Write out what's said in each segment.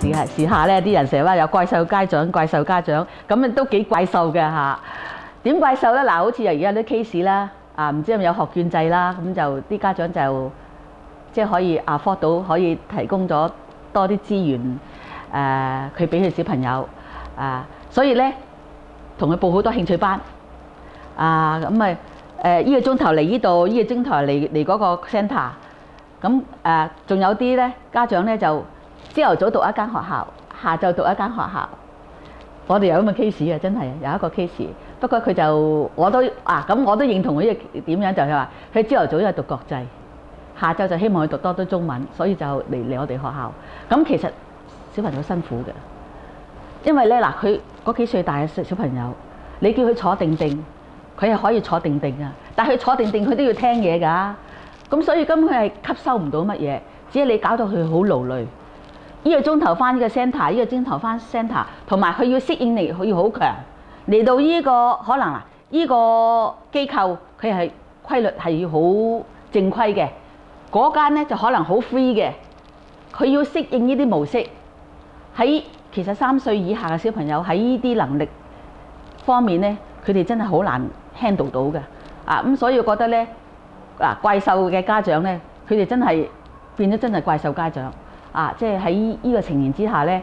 時下時下咧，啲人成日話有怪獸家長、怪獸家長，咁啊都幾怪獸嘅嚇。點怪獸咧？嗱，好似而家啲 case 啦，啊唔知係咪有學券制啦，咁就啲家長就即係可以 afford 到，可以提供咗多啲資源，誒佢俾佢小朋友啊，所以咧同佢報好多興趣班啊，咁咪誒依個鐘頭嚟呢度，依個鐘頭嚟嚟嗰個 centre。咁誒，仲有啲咧家長咧就朝頭早讀一間學校，下晝讀一間學校。我哋有咁嘅 case 啊，真係有一個 case。不過佢就我都啊，咁我都認同佢呢個點樣，就係話佢朝頭早因為讀國際，下晝就希望佢讀多啲中文，所以就嚟嚟我哋學校。咁其實小朋友辛苦嘅，因為咧嗱，佢嗰幾歲大嘅小朋友，你叫佢坐定定，佢係可以坐定定啊。但係佢坐定定，佢都要聽嘢㗎。咁所以根本係吸收唔到乜嘢，只係你搞到佢好勞累。呢個鐘頭翻呢個 centre，呢個鐘頭翻 centre，同埋佢要適應力，佢要好強。嚟到呢個可能啊，呢個機構佢係規律係要好正規嘅，嗰間咧就可能好 free 嘅，佢要適應呢啲模式。喺其實三歲以下嘅小朋友喺呢啲能力方面咧，佢哋真係好難 handle 到嘅。啊咁，所以我覺得咧。嗱，怪獸嘅家長咧，佢哋真係變咗真係怪獸家長啊！即係喺呢個情形之下咧，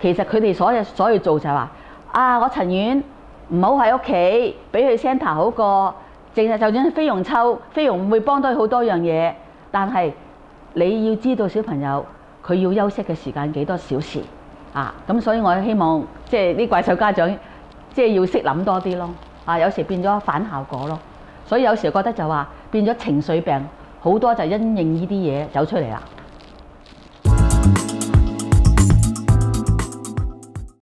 其實佢哋所有所要做就係話啊，我陳婉唔好喺屋企，俾佢 c e n t r 好過，淨係就算菲傭抽，菲傭會幫到佢好多樣嘢，但係你要知道小朋友佢要休息嘅時間幾多小時啊！咁所以我希望即係啲怪獸家長即係要識諗多啲咯啊！有時變咗反效果咯。所以有時覺得就話變咗情緒病，好多就因應呢啲嘢走出嚟啦。